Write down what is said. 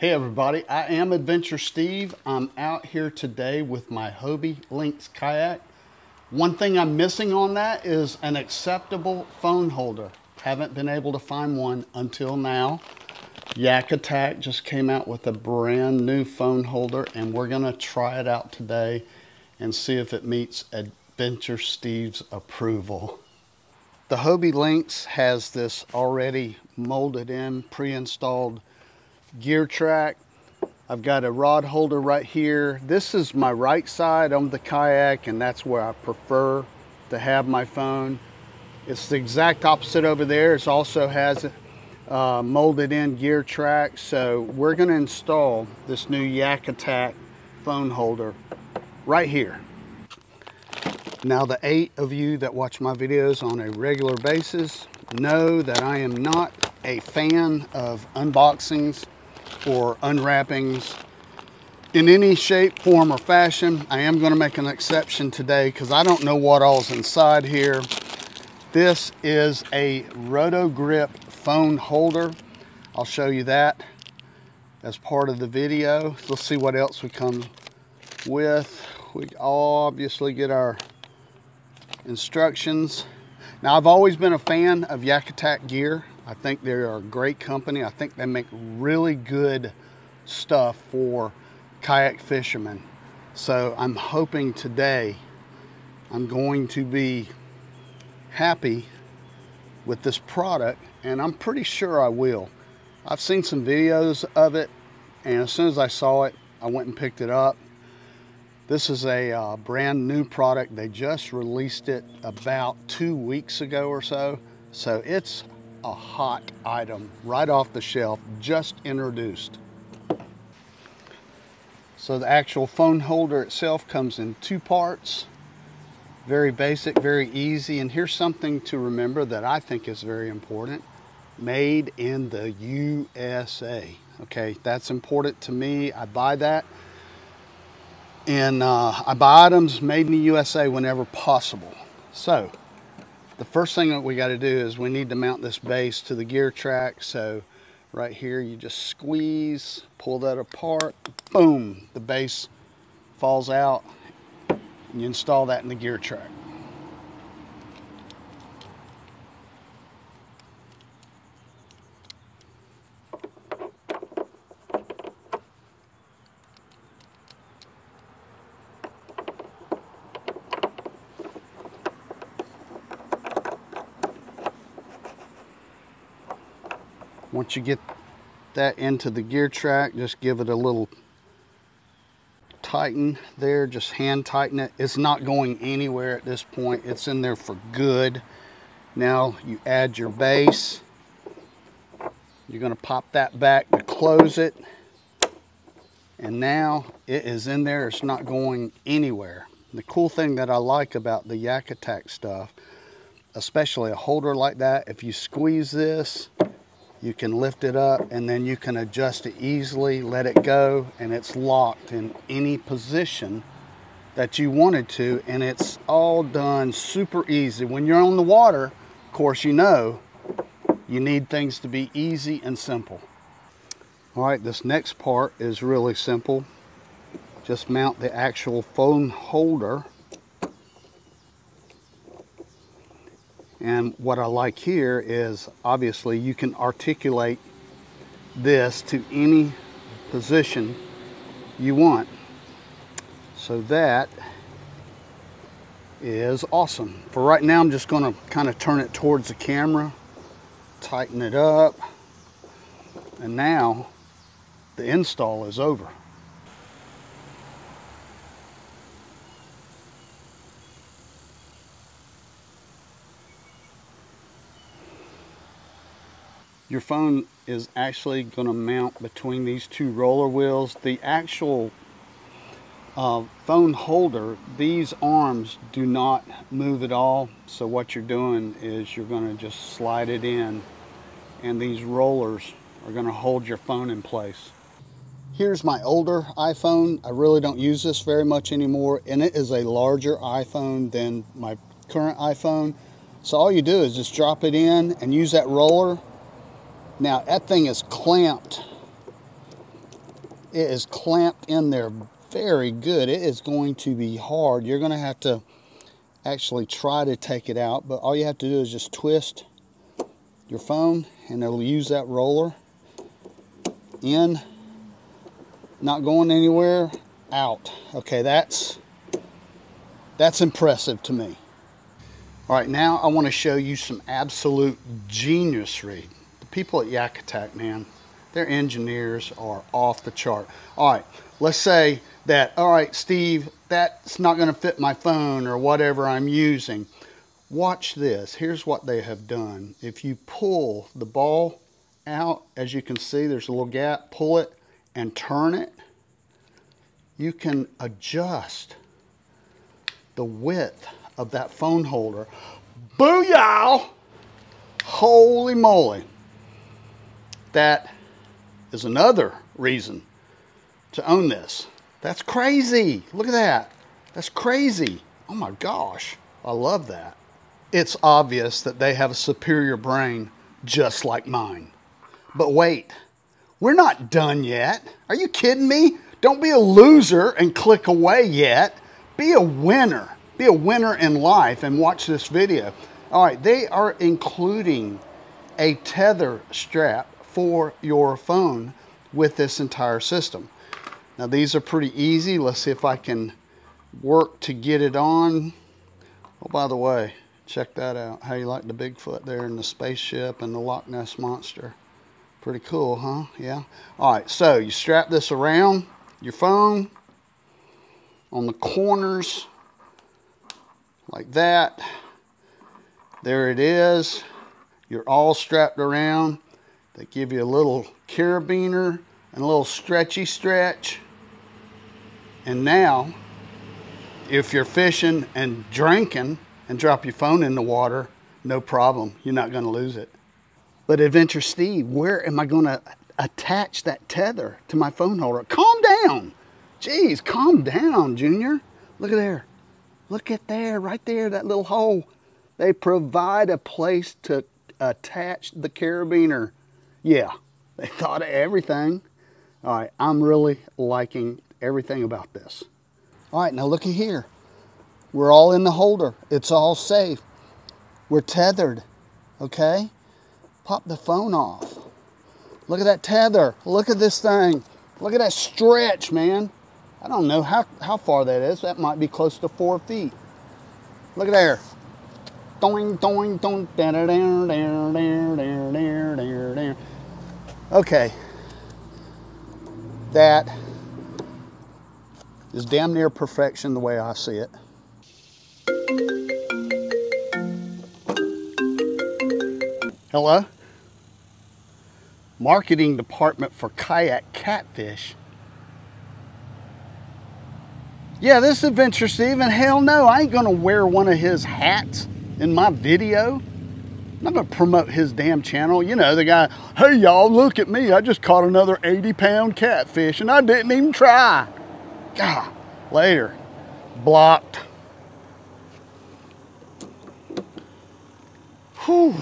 Hey everybody, I am Adventure Steve. I'm out here today with my Hobie Lynx kayak. One thing I'm missing on that is an acceptable phone holder. Haven't been able to find one until now. Yak Attack just came out with a brand new phone holder and we're gonna try it out today and see if it meets Adventure Steve's approval. The Hobie Lynx has this already molded in, pre-installed gear track. I've got a rod holder right here. This is my right side on the kayak and that's where I prefer to have my phone. It's the exact opposite over there. It also has uh, molded in gear track. So we're gonna install this new Yak Attack phone holder right here. Now the eight of you that watch my videos on a regular basis know that I am not a fan of unboxings or unwrappings in any shape, form, or fashion. I am going to make an exception today because I don't know what all's inside here. This is a RotoGrip phone holder. I'll show you that as part of the video. Let's see what else we come with. We obviously get our instructions. Now I've always been a fan of Yak Attack gear. I think they are a great company. I think they make really good stuff for kayak fishermen. So I'm hoping today I'm going to be happy with this product and I'm pretty sure I will. I've seen some videos of it and as soon as I saw it I went and picked it up. This is a uh, brand new product. They just released it about two weeks ago or so. So it's a hot item right off the shelf, just introduced. So the actual phone holder itself comes in two parts. Very basic, very easy. And here's something to remember that I think is very important. Made in the USA. Okay, that's important to me. I buy that. And uh, I buy items made in the USA whenever possible. So the first thing that we got to do is we need to mount this base to the gear track. So right here, you just squeeze, pull that apart, boom, the base falls out. And you install that in the gear track. Once you get that into the gear track, just give it a little tighten there, just hand tighten it. It's not going anywhere at this point. It's in there for good. Now you add your base. You're gonna pop that back to close it. And now it is in there, it's not going anywhere. The cool thing that I like about the Yak Attack stuff, especially a holder like that, if you squeeze this, you can lift it up and then you can adjust it easily, let it go, and it's locked in any position that you wanted to, and it's all done super easy. When you're on the water, of course, you know you need things to be easy and simple. All right, this next part is really simple. Just mount the actual phone holder And what I like here is obviously you can articulate this to any position you want. So that is awesome. For right now, I'm just gonna kind of turn it towards the camera, tighten it up, and now the install is over. Your phone is actually going to mount between these two roller wheels. The actual uh, phone holder, these arms do not move at all. So what you're doing is you're going to just slide it in and these rollers are going to hold your phone in place. Here's my older iPhone. I really don't use this very much anymore and it is a larger iPhone than my current iPhone. So all you do is just drop it in and use that roller now that thing is clamped It is clamped in there very good. It is going to be hard. You're going to have to actually try to take it out, but all you have to do is just twist your phone and it'll use that roller in, not going anywhere, out. Okay, that's that's impressive to me. All right, now I want to show you some absolute geniusry. The people at Yak Attack, man, their engineers are off the chart. All right, let's say that, all right, Steve, that's not going to fit my phone or whatever I'm using. Watch this. Here's what they have done. If you pull the ball out, as you can see, there's a little gap, pull it and turn it, you can adjust the width of that phone holder. Booyah! Holy moly. That is another reason to own this. That's crazy. Look at that. That's crazy. Oh my gosh. I love that. It's obvious that they have a superior brain just like mine. But wait, we're not done yet. Are you kidding me? Don't be a loser and click away yet. Be a winner. Be a winner in life and watch this video. All right, they are including a tether strap for your phone with this entire system. Now these are pretty easy. Let's see if I can work to get it on. Oh, by the way, check that out. How you like the Bigfoot there and the spaceship and the Loch Ness Monster. Pretty cool, huh? Yeah. All right, so you strap this around your phone on the corners like that. There it is. You're all strapped around. They give you a little carabiner and a little stretchy stretch. And now, if you're fishing and drinking and drop your phone in the water, no problem. You're not going to lose it. But Adventure Steve, where am I going to attach that tether to my phone holder? Calm down. Jeez, calm down, Junior. Look at there. Look at there, right there, that little hole. They provide a place to attach the carabiner. Yeah, they thought of everything. All right, I'm really liking everything about this. All right, now looky here. We're all in the holder. It's all safe. We're tethered, okay? Pop the phone off. Look at that tether. Look at this thing. Look at that stretch, man. I don't know how, how far that is. That might be close to four feet. Look at there. Doing, doing, doing, Okay. That is damn near perfection the way I see it. Hello? Marketing department for Kayak Catfish. Yeah, this Adventure Steve, and hell no, I ain't gonna wear one of his hats in my video. I'm not gonna promote his damn channel. You know, the guy, hey y'all, look at me. I just caught another 80 pound catfish and I didn't even try. God, later, blocked. Whew.